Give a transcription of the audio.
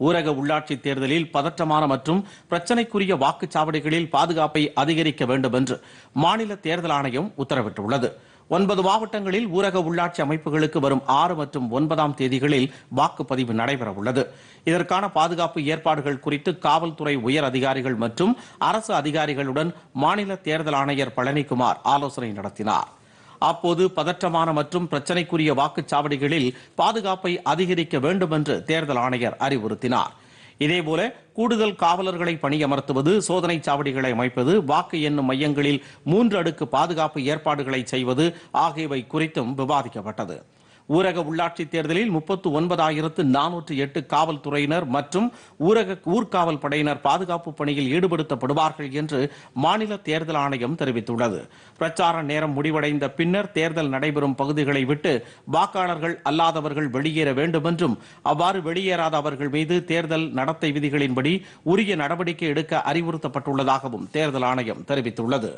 ஊரக உள்ளாட்சி தேர்தலில் பதற்றமான மற்றும் பிரச்சினைக்குரிய வாக்குச்சாவடிகளில் பாதுகாப்பை அதிகரிக்க வேண்டும் என்று மாநில தேர்தல் ஆணையம் உத்தரவிட்டுள்ளது. ஒன்பது மாவட்டங்களில் ஊரக உள்ளாட்சி அமைப்புகளுக்கு வரும் ஆறு மற்றும் ஒன்பதாம் தேதிகளில் வாக்குப்பதிவு நடைபெறவுள்ளது. இதற்கான பாதுகாப்பு ஏற்பாடுகள் குறித்து காவல்துறை உயர் அதிகாரிகள் மற்றும் அரசு அதிகாரிகளுடன் மாநில தேர்தல் ஆணையர் பழனிக்குமார் ஆலோசனை நடத்தினார். அப்போது பதற்றமான மற்றும் பிரச்சினைக்குரிய வாக்குச்சாவடிகளில் பாதுகாப்பை அதிகரிக்க வேண்டும் என்று தேர்தல் ஆணையர் அறிவுறுத்தினார். இதேபோல கூடுதல் காவலர்களை பணியமர்த்துவது சோதனை சாவடிகளை அமைப்பது வாக்கு எண்ணும் மையங்களில் மூன்று அடுக்கு பாதுகாப்பு ஏற்பாடுகளை செய்வது ஆகியவை குறித்தும் விவாதிக்கப்பட்டது. ஊரக உள்ளாட்சி தேர்தலில் முப்பத்து ஒன்பதாயிரத்து நானூற்று எட்டு காவல்துறையினர் மற்றும் ஊரக ஊர்காவல் படையினர் பாதுகாப்பு பணியில் ஈடுபடுத்தப்படுவார்கள் என்று மாநில தேர்தல் ஆணையம் தெரிவித்துள்ளது. பிரச்சார நேரம் முடிவடைந்த பின்னர் தேர்தல் நடைபெறும் பகுதிகளை விட்டு வாக்காளர்கள் அல்லாதவர்கள் வெளியேற வேண்டும் என்றும் அவ்வாறு வெளியேறாத அவர்கள் மீது தேர்தல் நடத்தை விதிகளின்படி உரிய நடவடிக்கை எடுக்க அறிவுறுத்தப்பட்டுள்ளதாகவும் தேர்தல் ஆணையம் தெரிவித்துள்ளது.